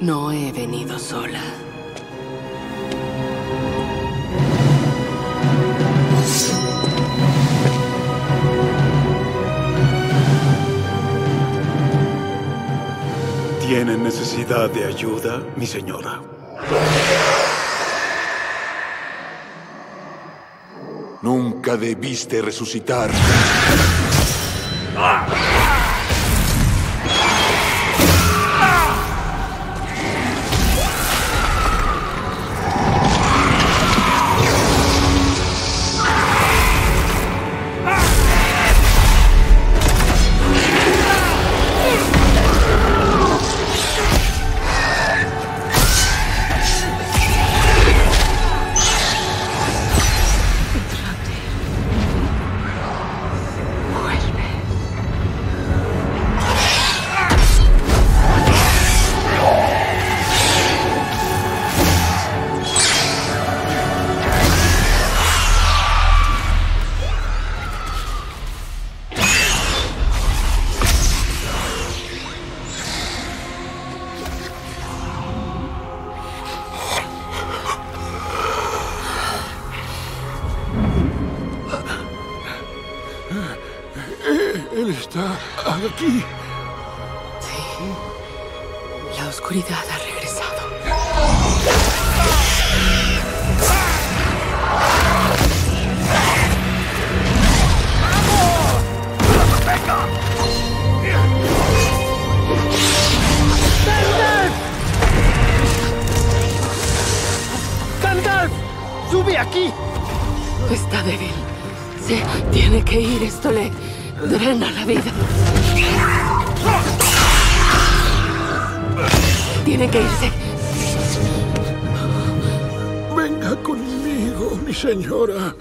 No he venido sola. ¿Tiene necesidad de ayuda, mi señora? Nunca debiste resucitar. Él está aquí. La oscuridad ha regresado. ¡Gandalf! ¡Sube aquí! Está débil. Se tiene que ir. Esto le drena la vida. Tiene que irse. Venga conmigo, mi señora.